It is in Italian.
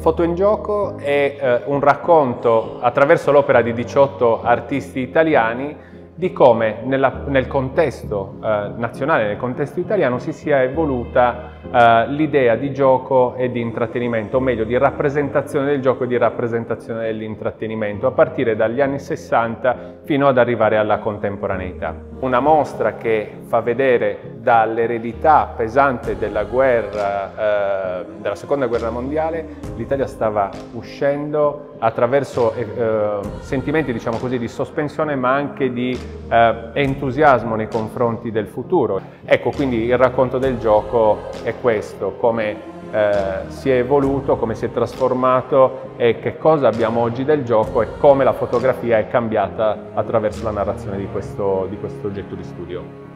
Foto in gioco è eh, un racconto attraverso l'opera di 18 artisti italiani di come nella, nel contesto eh, nazionale, nel contesto italiano, si sia evoluta eh, l'idea di gioco e di intrattenimento, o meglio di rappresentazione del gioco e di rappresentazione dell'intrattenimento, a partire dagli anni 60 fino ad arrivare alla contemporaneità. Una mostra che fa vedere dall'eredità pesante della guerra, eh, della seconda guerra mondiale, l'Italia stava uscendo attraverso eh, sentimenti diciamo così, di sospensione ma anche di eh, entusiasmo nei confronti del futuro. Ecco quindi il racconto del gioco è questo, come eh, si è evoluto, come si è trasformato e che cosa abbiamo oggi del gioco e come la fotografia è cambiata attraverso la narrazione di questo, di questo oggetto di studio.